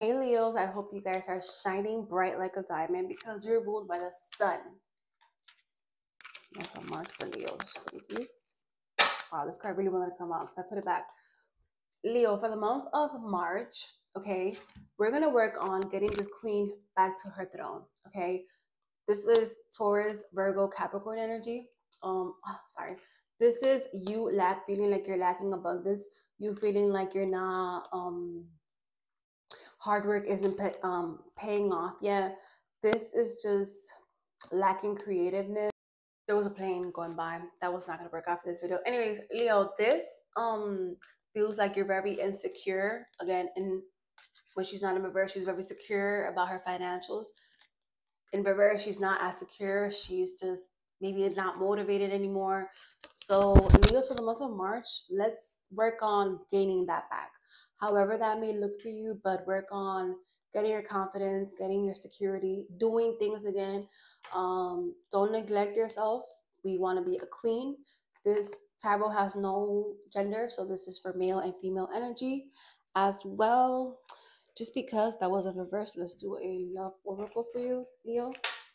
Hey Leos, I hope you guys are shining bright like a diamond because you're ruled by the sun. That's a mark for Leos. Wow, this card really wanted to come out, so I put it back. Leo, for the month of March, okay, we're gonna work on getting this queen back to her throne. Okay, this is Taurus, Virgo, Capricorn energy. Um, oh, sorry. This is you lack feeling like you're lacking abundance. You feeling like you're not um hard work isn't pay, um paying off yet. This is just lacking creativeness. There was a plane going by. That was not gonna work out for this video. Anyways, Leo, this um feels like you're very insecure again and when she's not in reverse she's very secure about her financials in reverse she's not as secure she's just maybe not motivated anymore so leos for the month of march let's work on gaining that back however that may look for you but work on getting your confidence getting your security doing things again. Um, don't neglect yourself. We want to be a queen. This tarot has no gender so this is for male and female energy as well. Just because that was a reverse let's do a love oracle for you leo.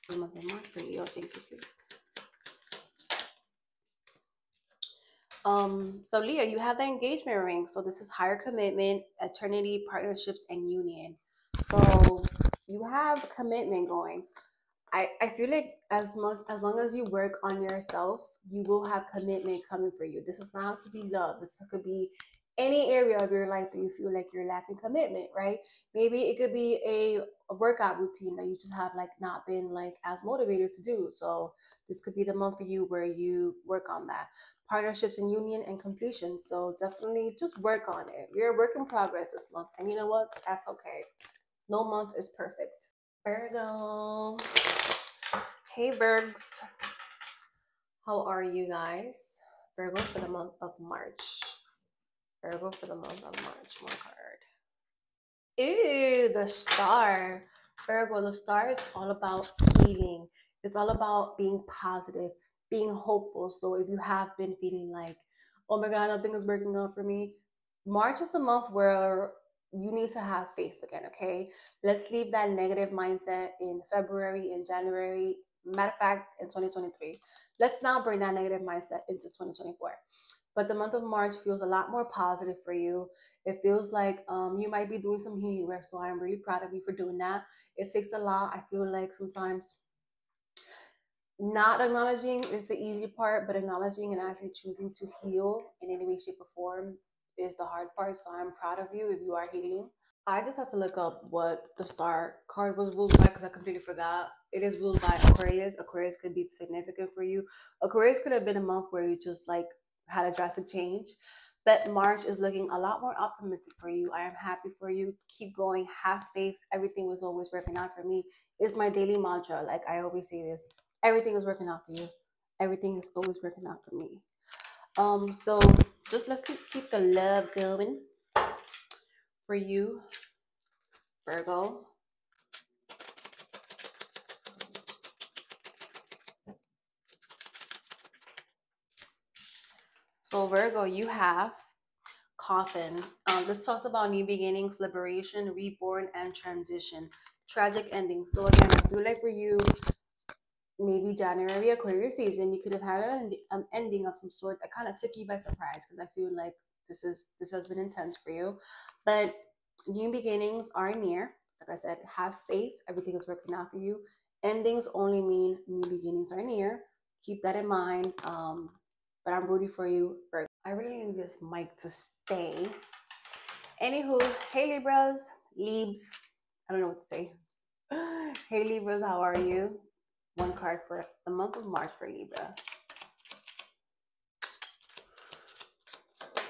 Leo thank you Um, so Leo, you have the engagement ring. So this is higher commitment, eternity, partnerships, and union. So you have commitment going. I, I feel like as much as long as you work on yourself, you will have commitment coming for you. This is not to be love. This could be any area of your life that you feel like you're lacking commitment, right? Maybe it could be a, a, workout routine that you just have like not been like as motivated to do. So this could be the month for you where you work on that. Partnerships and union and completion. So definitely just work on it. You're a work in progress this month. And you know what? That's okay. No month is perfect. Virgo. Hey Virgs. How are you guys? Virgo for the month of March. Virgo for the month of March. One card. Ooh, the star. Virgo, the star is all about healing. It's all about being positive, being hopeful. So if you have been feeling like, oh my God, nothing is working out for me, March is a month where you need to have faith again, okay? Let's leave that negative mindset in February, in January, matter of fact, in 2023. Let's now bring that negative mindset into 2024 but the month of March feels a lot more positive for you. It feels like um, you might be doing some healing work. So I'm really proud of you for doing that. It takes a lot. I feel like sometimes not acknowledging is the easy part, but acknowledging and actually choosing to heal in any way, shape, or form is the hard part. So I'm proud of you if you are healing. I just had to look up what the star card was ruled by because I completely forgot. It is ruled by Aquarius. Aquarius could be significant for you. Aquarius could have been a month where you just like had a drastic change. But March is looking a lot more optimistic for you. I am happy for you. Keep going. Have faith. Everything was always working out for me. Is my daily mantra. Like I always say this. Everything is working out for you. Everything is always working out for me. Um, so just let's keep the love going for you, Virgo. So Virgo, you have coffin. Um, this talks about new beginnings, liberation, reborn, and transition. Tragic ending. So again, I feel like for you, maybe January Aquarius season, you could have had an, ending of some sort that kind of took you by surprise because I feel like this is this has been intense for you. But new beginnings are near. Like I said, have faith. Everything is working out for you. Endings only mean new beginnings are near. Keep that in mind. Um, but I'm rooting for you. I really need this mic to stay. Anywho, hey Libras, Libs, I don't know what to say. Hey Libras, how are you? One card for the month of March for Libra.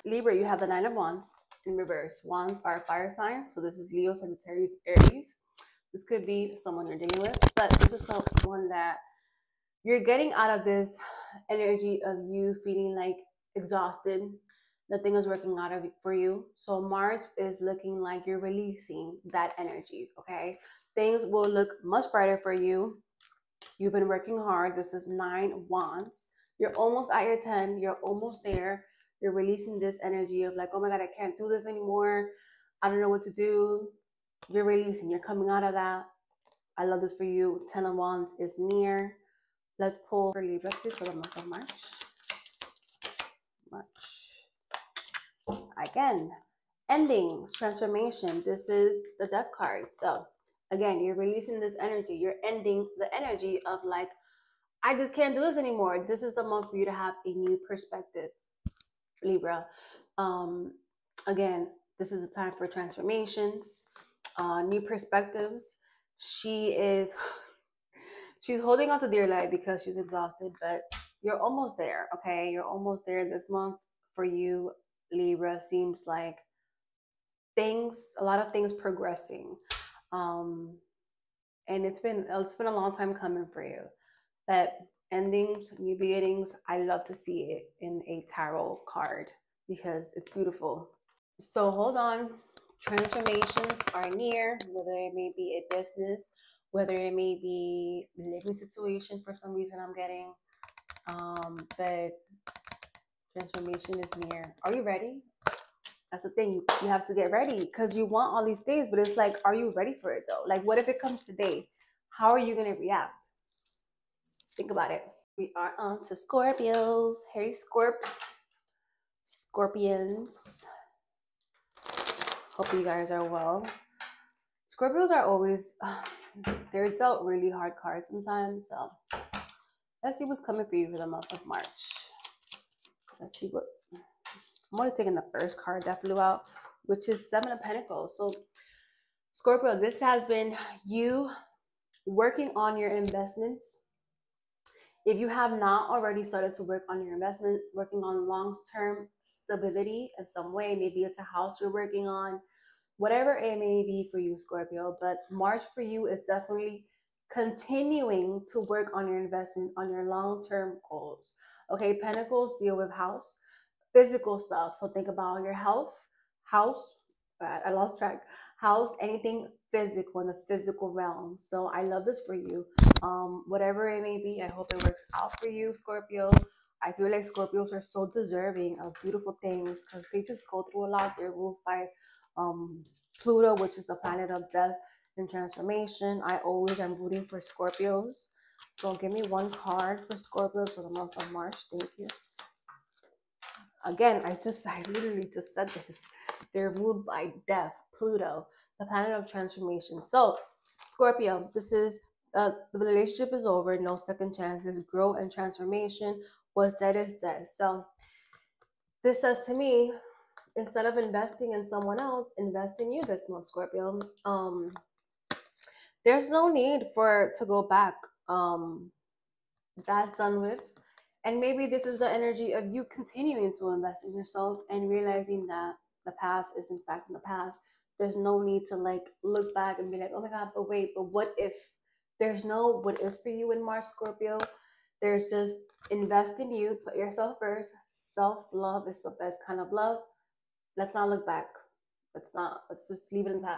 Libra, you have the Nine of Wands in reverse. Wands are a fire sign, so this is Leo, Sagittarius, Aries. This could be someone you're dealing with, but this is someone that you're getting out of this energy of you feeling like exhausted. Nothing is working out of for you. So march is looking like you're releasing that energy okay? Things will look much brighter for you. You've been working hard. This is nine wands. You're almost at your 10 you're almost there. You're releasing this energy of like oh my god i can't do this anymore. I don't know what to do. You're releasing, you're coming out of that. I love this for you. Ten of Wands is near. Let's pull for Libra, please, for the month of March. March. Again, endings, transformation. This is the death card. So, again, you're releasing this energy. You're ending the energy of like, I just can't do this anymore. This is the month for you to have a new perspective, Libra. Um, again, this is a time for transformations, uh, new perspectives. She is, she's holding on to dear life because she's exhausted, but you're almost there. Okay, you're almost there. This month for you, Libra, seems like things, a lot of things progressing. Um, and it's been it's been a long time coming for you. But endings, new beginnings, I love to see it in a tarot card because it's beautiful. So hold on. Transformations are near, whether it may be a business, whether it may be living situation for some reason I'm getting. Um, but transformation is near. Are you ready? That's the thing. You have to get ready because you want all these things, but it's like, are you ready for it though? Like, what if it comes today? How are you going to react? Think about it. We are on to Scorpios. Hey, Scorps. Scorpions. Hope you guys are well. Scorpios are always, they're dealt really hard cards sometimes. So let's see what's coming for you for the month of March. Let's see what, I'm only taking the first card that flew out, which is Seven of Pentacles. So Scorpio, this has been you working on your investments. If you have not already started to work on your investment, working on long term stability in some way, maybe it's a house you're working on, whatever it may be for you, Scorpio. But March for you is definitely continuing to work on your investment, on your long term goals. Okay, Pentacles deal with house, physical stuff. So think about your health, house, I lost track. House, anything physical in the physical realm. So I love this for you. Um, whatever it may be, I hope it works out for you, Scorpio. I feel like Scorpios are so deserving of beautiful things because they just go through a lot. They're ruled by um, Pluto, which is the planet of death and transformation. I always am rooting for Scorpios. So give me one card for Scorpios for the month of March. Thank you. Again, I just, I literally just said this. They're ruled by death, Pluto, the planet of transformation. So, Scorpio, this is uh, the relationship is over, no second chances, growth and transformation. What's dead is dead. So, this says to me, instead of investing in someone else, invest in you this month, Scorpio. Um, there's no need for to go back. Um, that's done with. And maybe this is the energy of you continuing to invest in yourself and realizing that the past is in fact in the past. There's no need to like look back and be like, oh my God, but wait, but what if? There's no what is for you in March, Scorpio. There's just invest in you, put yourself first. Self love is the best kind of love. Let's not look back. Let's not, let's just leave it in the past.